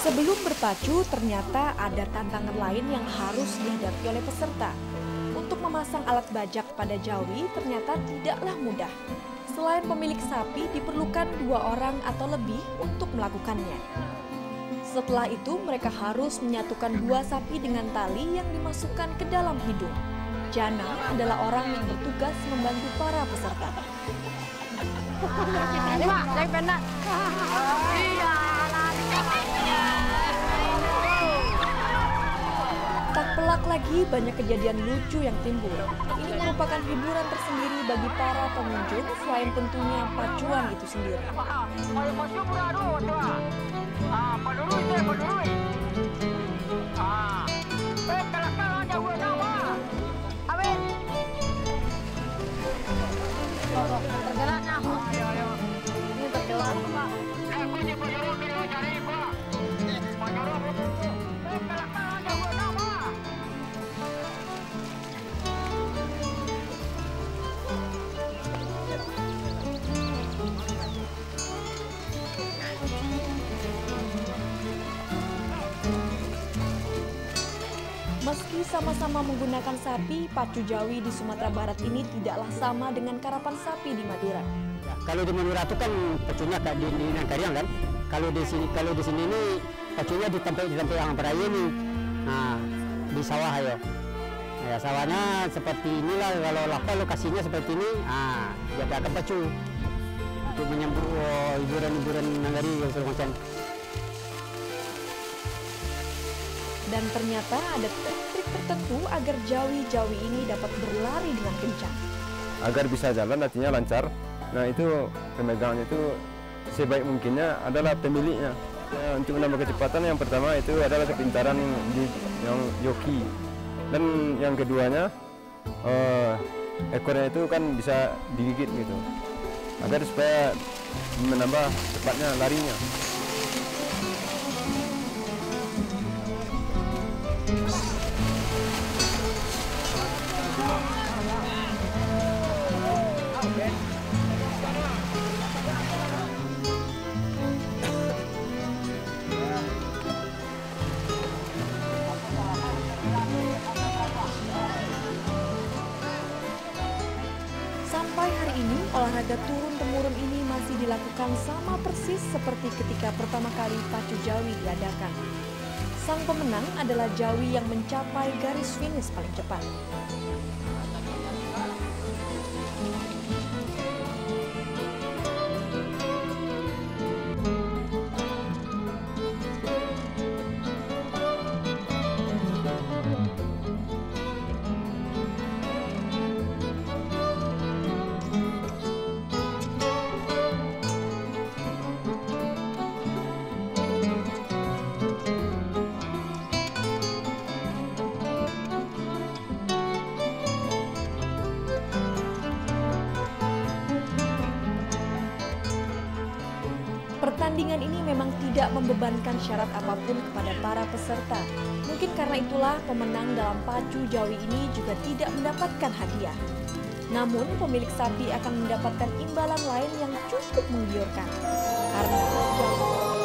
Sebelum berpacu, ternyata ada tantangan lain yang harus dihadapi oleh peserta. Untuk memasang alat bajak pada jawi ternyata tidaklah mudah. Selain pemilik sapi, diperlukan dua orang atau lebih untuk melakukannya. Setelah itu, mereka harus menyatukan dua sapi dengan tali yang dimasukkan ke dalam hidung. Jana adalah orang yang bertugas membantu para peserta. Tak pelak lagi banyak kejadian lucu yang timbul. Ini merupakan hiburan tersendiri bagi para pengunjung selain tentunya pacuan itu sendiri. Ah. Meski sama-sama menggunakan sapi, pacu Jawi di Sumatera Barat ini tidaklah sama dengan karapan sapi di Madura. Kalau di Madura itu kan pacunya di, di Nangkariang kan. Kalau di sini kalau di sini ini pacunya di tempat di tempat yang beraya ini. Nah, di sawah ayo. Ya, sawahnya seperti inilah kalau lapar lokasinya seperti ini. Ah, akan pacu untuk menyambut oh, hiburan-hiburan nagari yang macam. Dan ternyata ada trik-trik tertentu agar Jawi-Jawi ini dapat berlari dengan kencang. agar bisa jalan artinya lancar. Nah itu pemegangnya itu sebaik mungkinnya adalah pemiliknya. Ya, untuk menambah kecepatan yang pertama itu adalah kepintaran di yang joki dan yang keduanya eh, ekornya itu kan bisa digigit gitu agar supaya menambah cepatnya larinya. Olahraga turun-temurun ini masih dilakukan sama persis seperti ketika pertama kali pacu Jawi diadakan. Sang pemenang adalah Jawi yang mencapai garis finish paling cepat. Pertandingan ini memang tidak membebankan syarat apa pun kepada para peserta. Mungkin karena itulah pemenang dalam pacu Jawi ini juga tidak mendapatkan hadiah. Namun pemilik sapi akan mendapatkan imbalan lain yang cukup menggiurkan. Karena Jawi